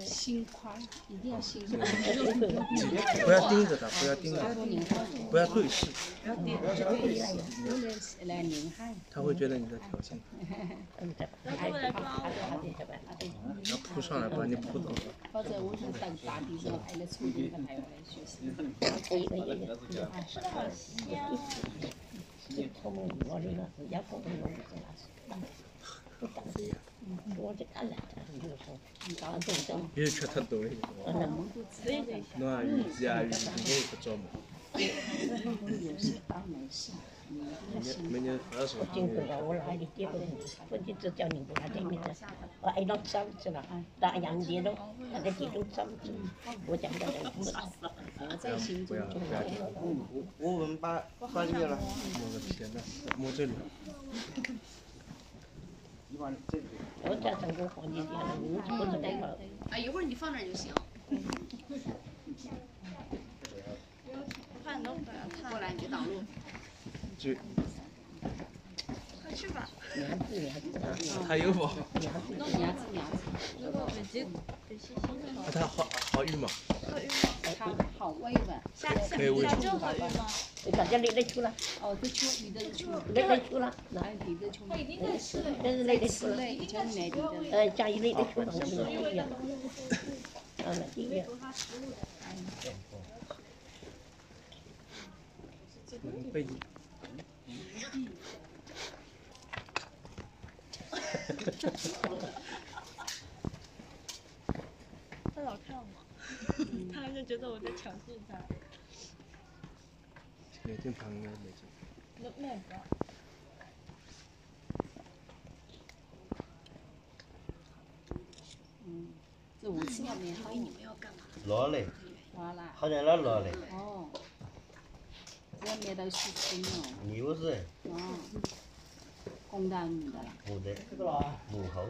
心宽，一定要心宽。不要盯着他，不要盯着他，不要对视，他。会觉得你在挑衅他，要扑上来把你扑倒了。否则我是等大地震还来别吃太多，鱼子啊，鱼都不着嘛。每年二十。经过了，我来的结婚，我就只叫你不来对面的，我挨到三次了，打洋节了，那个集中三次，我讲的人不少。在心中种我我们把把这个了，摸个天呐，摸这里。我家整个房间了，五不能带了。啊，一会儿你放那儿就行。过来，你挡路。去吧。他有不？娘子娘子娘子。他好好运吗？好运吗？他好慰问。下下下就好运吗？大家累得出了。哦，都出，你的出。累得出了。哪里的是累得出了。累，以前内地的。呃，家里累得出了，我们一样。嗯，一样。背景。他老看我，他就觉得我在抢戏他。没镜。那那个。嗯，这五次要面好，你们要干嘛？拿嘞。拿了。好像那。哦。这要面到十斤哦。牛是。哦。公的母的啦。母的。母猴。